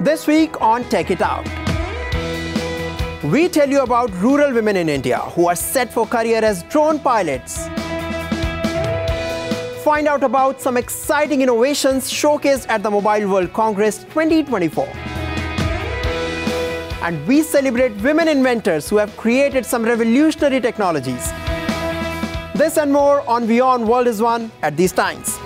This week on Tech It Out, we tell you about rural women in India who are set for career as drone pilots. Find out about some exciting innovations showcased at the Mobile World Congress 2024. And we celebrate women inventors who have created some revolutionary technologies. This and more on WION World is One at these times.